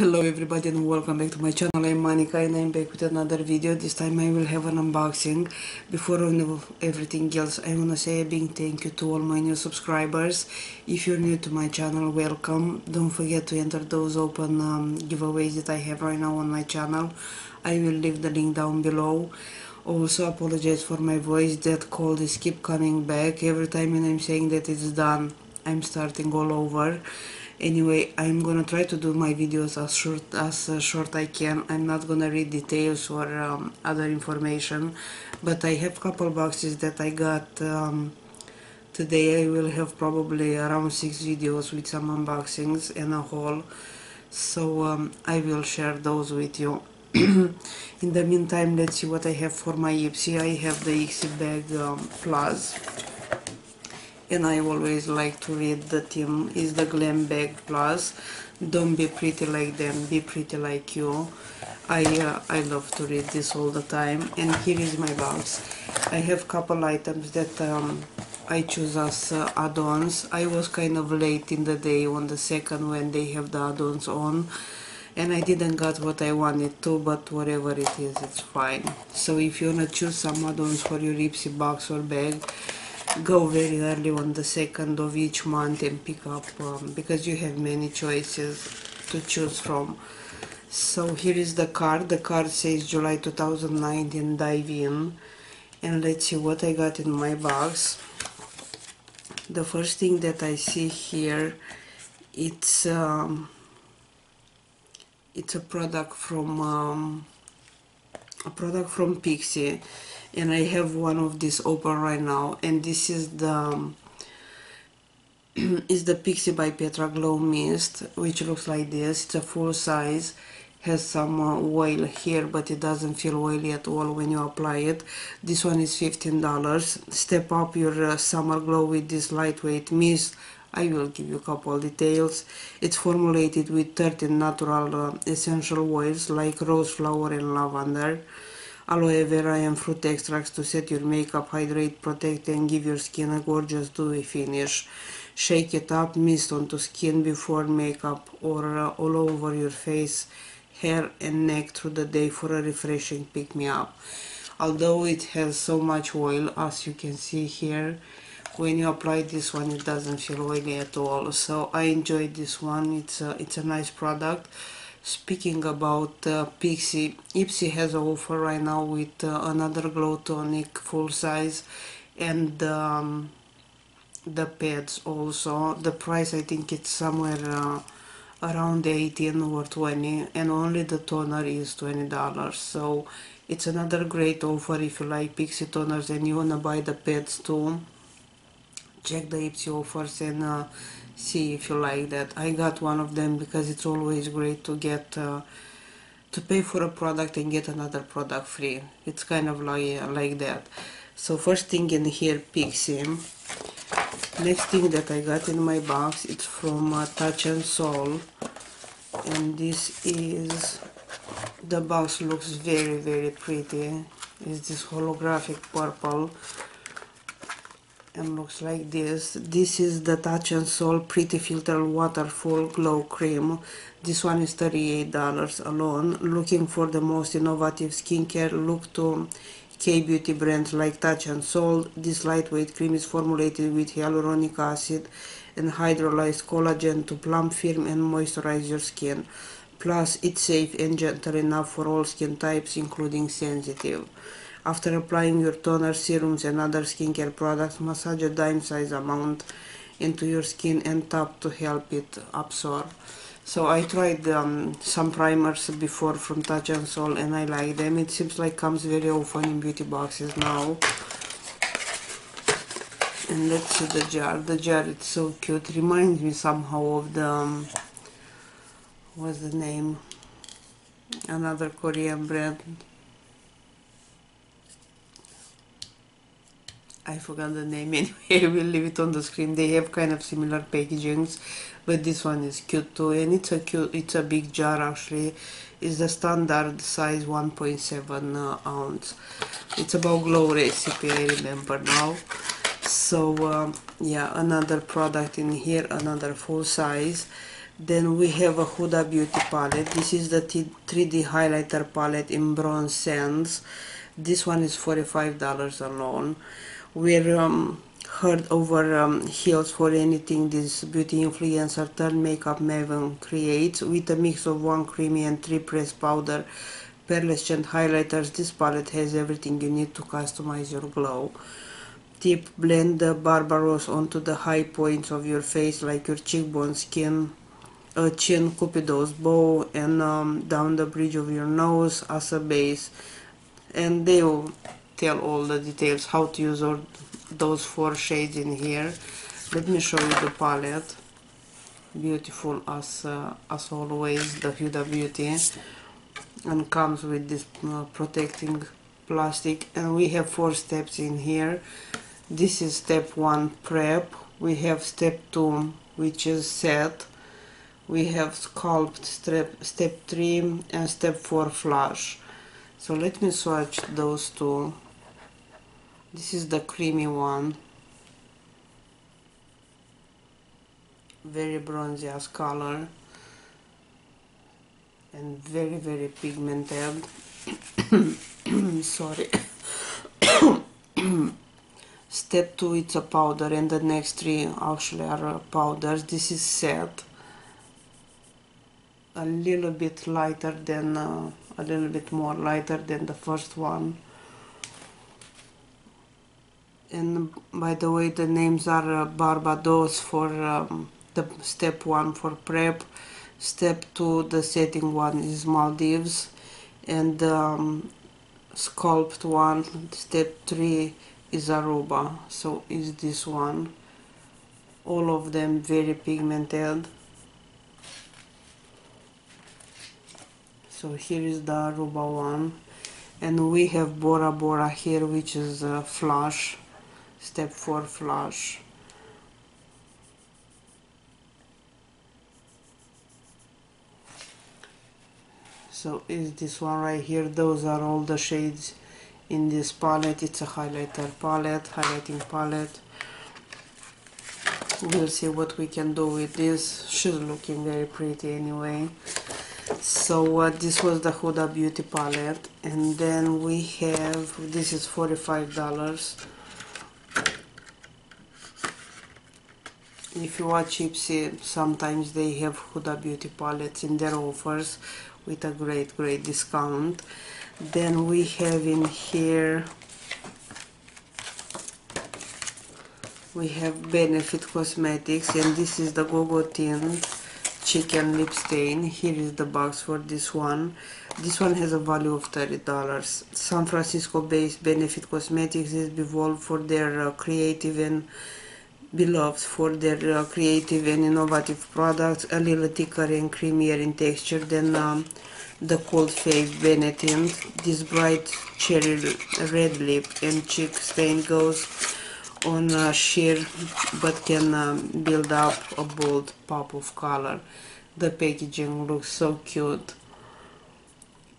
Hello everybody and welcome back to my channel. I'm Monica and I'm back with another video. This time I will have an unboxing. Before everything else, I wanna say a big thank you to all my new subscribers. If you're new to my channel, welcome. Don't forget to enter those open um, giveaways that I have right now on my channel. I will leave the link down below. Also apologize for my voice, that cold is keep coming back. Every time when I'm saying that it's done, I'm starting all over anyway i'm gonna try to do my videos as short as uh, short i can. I'm not gonna read details or um, other information but i have a couple boxes that i got um, today. I will have probably around six videos with some unboxings and a haul. So um, i will share those with you. In the meantime let's see what i have for my ipsy. I have the ipsy bag um, plus and I always like to read the theme is the glam bag plus. Don't be pretty like them. Be pretty like you. I uh, I love to read this all the time. And here is my box. I have a couple items that um, I choose as uh, add-ons. I was kind of late in the day on the second when they have the add-ons on. And I didn't got what I wanted to but whatever it is it's fine. So if you wanna choose some add-ons for your Ipsy box or bag go very early on the second of each month and pick up um, because you have many choices to choose from. So here is the card. The card says July 2019 dive in. And let's see what I got in my box. The first thing that I see here it's um, it's a product from um, a product from Pixi and I have one of these open right now and this is the um, is the Pixi by Petra Glow Mist which looks like this. It's a full size has some uh, oil here but it doesn't feel oily at all when you apply it. This one is $15 step up your uh, summer glow with this lightweight mist. I will give you a couple details. It's formulated with 13 natural uh, essential oils like rose flower and lavender aloe vera and fruit extracts to set your makeup, hydrate, protect and give your skin a gorgeous dewy finish. Shake it up, mist onto skin before makeup or uh, all over your face, hair and neck through the day for a refreshing pick-me-up. Although it has so much oil, as you can see here, when you apply this one it doesn't feel oily at all. So I enjoyed this one, it's a, it's a nice product speaking about uh, Pixi, Ipsy has an offer right now with uh, another glow tonic full size and um, the pads also. The price I think it's somewhere uh, around 18 or 20 and only the toner is $20 so it's another great offer if you like Pixi toners and you wanna buy the pads too check the Ipsy offers and uh, see if you like that. I got one of them because it's always great to get uh, to pay for a product and get another product free. It's kind of like like that. So first thing in here Pixi next thing that I got in my box it's from uh, Touch In Sol. And this is the box looks very very pretty. It's this holographic purple and looks like this. This is the touch in sol pretty filter waterfall glow cream. This one is 38 dollars alone. Looking for the most innovative skincare look to k-beauty brands like touch in sol. This lightweight cream is formulated with hyaluronic acid and hydrolyzed collagen to plump firm and moisturize your skin. Plus it's safe and gentle enough for all skin types including sensitive after applying your toner, serums and other skincare products, massage a dime size amount into your skin and tap to help it absorb. So I tried um, some primers before from Touch In Sol and I like them. It seems like comes very often in beauty boxes now. And let's see the jar. The jar is so cute. Reminds me somehow of the um, what's the name? Another Korean brand I forgot the name anyway, we'll leave it on the screen. They have kind of similar packagings, but this one is cute too, and it's a cute, it's a big jar actually. It's the standard size 1.7 uh, ounce. It's about glow recipe, I remember now. So um, yeah, another product in here, another full size. then we have a Huda Beauty palette this is the 3D highlighter palette in bronze sands this one is $45 alone we're um, heard over um, heels for anything this beauty influencer turn makeup maven creates. With a mix of one creamy and three pressed powder pearlescent highlighters this palette has everything you need to customize your glow. Tip blend the Barbados onto the high points of your face like your cheekbone skin a chin cupido's bow and um, down the bridge of your nose as a base. And they will tell all the details how to use all those four shades in here. Let me show you the palette. Beautiful as uh, as always the Huda Beauty. And comes with this uh, protecting plastic. And we have four steps in here. This is step one prep. We have step two which is set. We have sculpt step step 3 and step 4 flush. So let me swatch those two this is the creamy one. Very bronzy as color. And very very pigmented. Sorry. Step 2 it's a powder. And the next three actually are powders. This is set a little bit lighter than uh, a little bit more lighter than the first one and by the way the names are uh, Barbados for um, the step one for prep step two the setting one is Maldives and um, sculpt one step three is Aruba. So is this one. All of them very pigmented. So here is the Aruba one. And we have Bora Bora here which is a flush step 4 flush so is this one right here? Those are all the shades in this palette. It's a highlighter palette highlighting palette. We'll see what we can do with this. She's looking very pretty anyway. So uh, this was the Huda Beauty palette. And then we have this is $45 if you watch Ipsy sometimes they have Huda Beauty palettes in their offers with a great great discount. Then we have in here we have Benefit Cosmetics and this is the Go-Go Tint chicken lip stain. Here is the box for this one. This one has a value of $30 San Francisco based Benefit Cosmetics is beloved for their uh, creative and beloved for their uh, creative and innovative products a little thicker and creamier in texture than um, the cold fave Benetint this bright cherry red lip and cheek stain goes on uh, sheer but can um, build up a bold pop of color. The packaging looks so cute.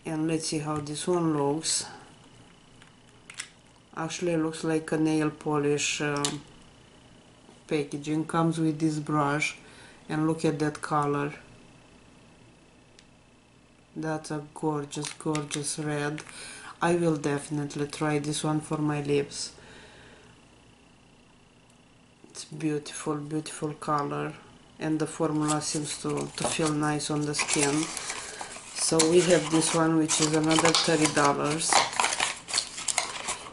And let's see how this one looks. Actually looks like a nail polish uh, packaging comes with this brush and look at that color. That's a gorgeous gorgeous red. I will definitely try this one for my lips. It's beautiful beautiful color. And the formula seems to, to feel nice on the skin. So we have this one which is another $30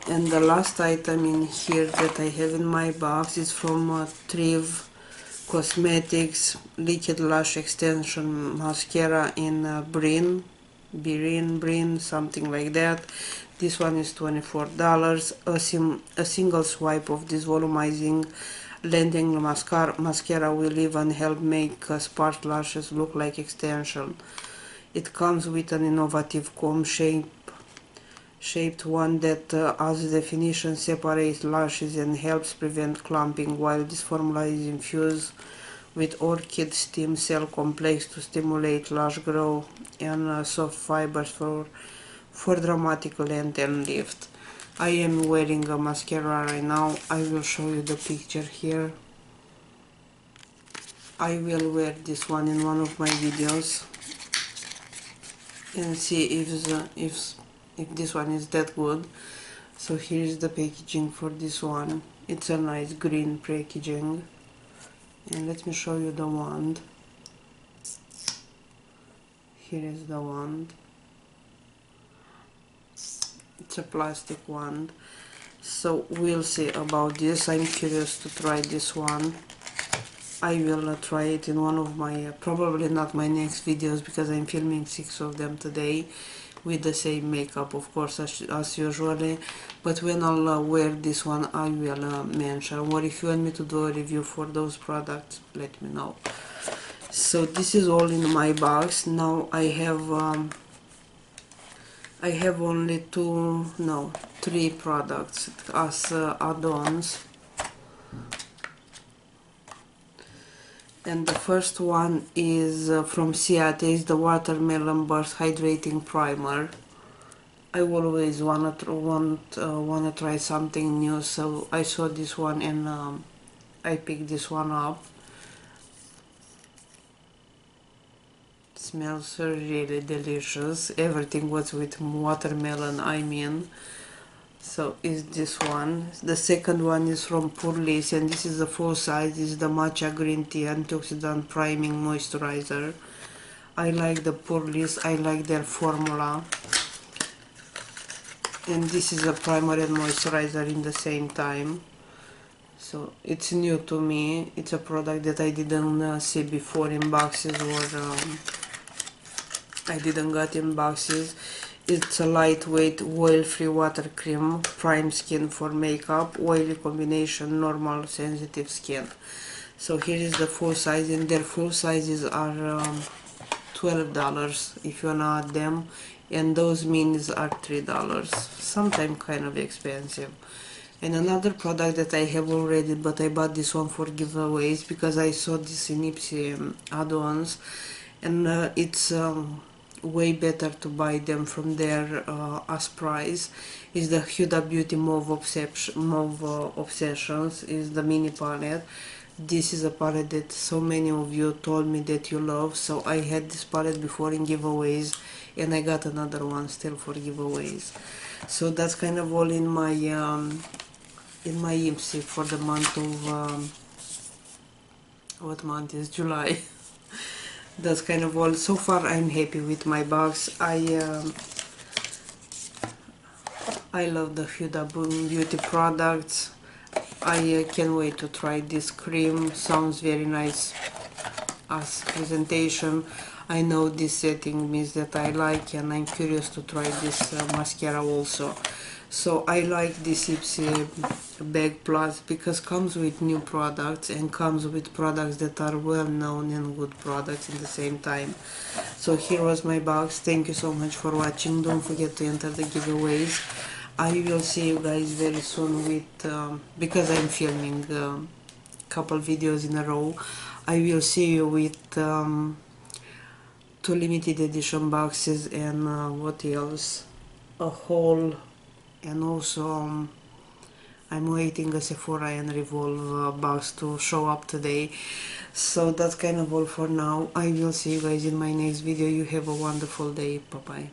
and the last item in here that I have in my box is from uh, Thrive Causemetics Liquid Lash Extension Mascara in uh, Brin Birin, Brin, something like that this one is $24 a, sim a single swipe of this volumizing Blending mascara, mascara will even help make uh, sparse lashes look like extension. It comes with an innovative comb shape, shaped one that uh, as definition separates lashes and helps prevent clumping while this formula is infused with orchid stem cell complex to stimulate lash growth and uh, soft fibers for, for dramatic length and lift. I am wearing a mascara right now. I will show you the picture here. I will wear this one in one of my videos and see if the, if if this one is that good. So here is the packaging for this one. It's a nice green packaging. And let me show you the wand. Here is the wand. It's a plastic wand. So we'll see about this. I'm curious to try this one. I will uh, try it in one of my uh, probably not my next videos because I'm filming six of them today with the same makeup of course as, as usually but when I'll uh, wear this one I will uh, mention. Or if you want me to do a review for those products let me know. So this is all in my box. Now I have um, I have only two no three products as uh, add-ons and the first one is uh, from Ciate is the watermelon burst hydrating primer. I always wanna want uh, wanna try something new so I saw this one and um, I picked this one up. Smells really delicious. Everything was with watermelon I mean so is this one. The second one is from Purlisse and this is the full size this is the matcha green tea antioxidant priming moisturizer. I like the Purlisse I like their formula. And this is a primer and moisturizer in the same time. So it's new to me. It's a product that I didn't uh, see before in boxes or um, I didn't get in boxes it's a lightweight oil-free water cream, prime skin for makeup, oily combination, normal sensitive skin. So here is the full size and their full sizes are um, $12 if you wanna add them and those minis are $3. Sometimes kind of expensive. And another product that I have already but I bought this one for giveaways because I saw this in Ipsy um, add-ons and uh, it's um, way better to buy them from their uh, as price is the Huda Beauty Mauve, Obsession, Mauve uh, Obsessions is the mini palette. This is a palette that so many of you told me that you love so I had this palette before in giveaways and I got another one still for giveaways. So that's kind of all in my um, in my Ipsy for the month of um, what month is? July that's kind of all. So far I'm happy with my box. I um, I love the Huda Beauty products. I uh, can't wait to try this cream. Sounds very nice as presentation. I know this setting means that I like and I'm curious to try this uh, mascara also so I like this Ipsy bag plus because comes with new products and comes with products that are well known and good products in the same time. So here was my box. Thank you so much for watching. Don't forget to enter the giveaways. I will see you guys very soon with um, because I'm filming a um, couple videos in a row. I will see you with um, two limited edition boxes and uh, what else? A whole and also um, I'm waiting a Sephora and Revolve uh, box to show up today. So that's kind of all for now. I will see you guys in my next video. You have a wonderful day. Bye bye